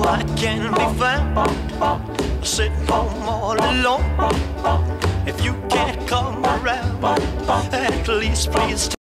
I can be found sitting home all alone. If you can't come around, at least please.